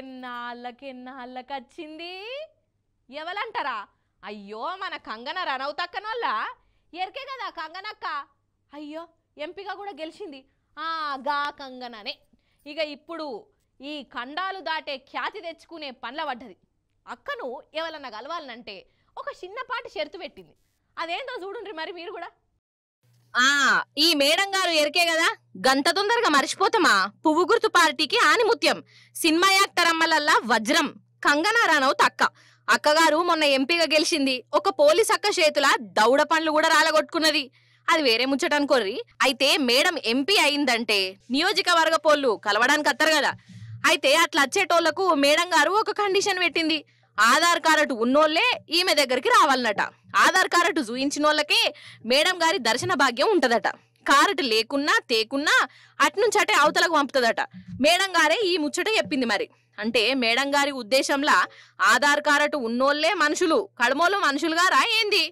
ఎన్నాళ్ళకి ఎన్నాళ్ళకి వచ్చింది? ఎవలంటారా? అయ్యో మన కంగన రనవుతక్కనోళ్ళ ఎరికే కదా కంగనక్క. అయ్యో ఎంపీగా కూడా గెలిచింది. ఆ గా కంగననే. ఇక ఇప్పుడు ఈ ఖండాలు దాటే ఖ్యాతి తెచ్చుకునే పనుల పడ్డది. అక్కను ఎవరన్నా కలవాలనంటే ఒక చిన్నపాటి షరతు పెట్టింది. అదేంటో చూడుండ్రి మరి మీరు కూడా. ఆ ఈ మేడం గారు ఎరికే కదా? గంత తొందరగా మర్చిపోతామా? పువ్వు గుర్తు పార్టీకి ఆనిముత్యం. సినిమా యాక్టర్ అమ్మలల్లా వజ్రం. కంగనా రానవ్ అక్క అక్కగారు మొన్న ఎంపీగా గెలిచింది. ఒక పోలీస్ అక్క చేతుల దౌడ పండ్లు కూడా రాలగొట్టుకున్నది. అది వేరే ముచ్చట అనుకోర్రి. అయితే మేడం ఎంపీ అయిందంటే నియోజకవర్గ పోళ్ళు కలవడానికి అత్తరు కదా. అయితే అట్లా వచ్చేటోళ్ళకు మేడం గారు ఒక కండిషన్ పెట్టింది. ఆధార్ కార్డు ఉన్నోళ్ళే ఈమె దగ్గరికి రావాలన్నట. ఆధార్ కార్డు చూయించిన వాళ్ళకే మేడం గారి దర్శన భాగ్యం ఉంటదట. కారటు లేకున్నా తేకున్నా అట్నుంచి అటే అవతలకు పంపుతుందట మేడం గారే ఈ ముచ్చట చెప్పింది మరి అంటే మేడం గారి ఉద్దేశంలా ఆధార్ కార్డు ఉన్నోళ్లే మనుషులు కడమోళ్ళు మనుషులుగా రా ఏంది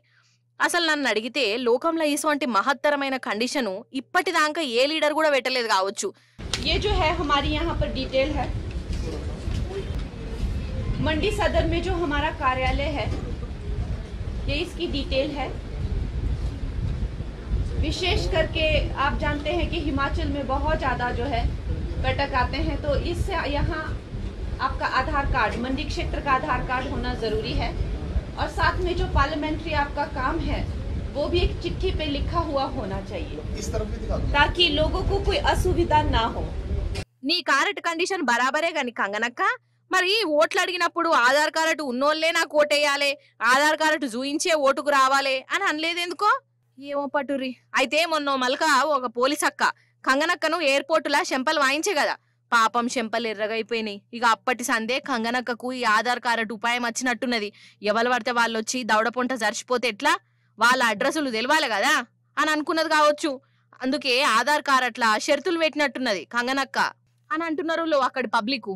అసలు నన్ను అడిగితే లోకంలో ఇటువంటి మహత్తరమైన కండిషను ఇప్పటిదాకా ఏ లీడర్ కూడా పెట్టలేదు కావచ్చు ये जो है हमारी यहाँ पर डिटेल है मंडी सदर में जो हमारा कार्यालय है ये इसकी डिटेल है विशेष करके आप जानते हैं कि हिमाचल में बहुत ज़्यादा जो है पर्यटक आते हैं तो इस यहाँ आपका आधार कार्ड मंडी क्षेत्र का आधार कार्ड होना ज़रूरी है और साथ में जो पार्लियामेंट्री आपका काम है वो भी एक चिट्ठी पे लिखा हुआ होना चाहिए इस तरफ भी दिखा दो ताकि लोगों को कोई असुविधा ना हो నీ కారెట్ కండిషన్ బరాబరే గాని కంగనక్క మరి ఓట్లు అడిగినప్పుడు ఆధార్ కార్డు ఉన్నోళ్లే నాకు ఓటేయాలి ఆధార్ కార్డు చూయించే ఓటుకు రావాలి అని అనలేదు ఎందుకో ఏమో పటురి. అయితే మొన్న మలక ఒక పోలీస్ అక్క కంగనక్కను ఎయిర్పోర్టులా శంపలు వాయించే కదా పాపం శంపలు ఎర్రగైపోయినాయి. ఇక అప్పటి సందే కంగనక్కకు ఈ ఆధార్ కార్డు ఉపాయం వచ్చినట్టున్నది. ఎవరు పడితే వాళ్ళు వచ్చి దౌడపొంట జరిచిపోతే ఎట్లా? వాళ్ళ అడ్రస్లు తెలవాలి కదా అని అనుకున్నది కావచ్చు. అందుకే ఆధార్ కార్డ్ అట్లా షరతులు పెట్టినట్టున్నది కంగనక్క. అని అంటున్నారు లో అక్కడి పబ్లిక్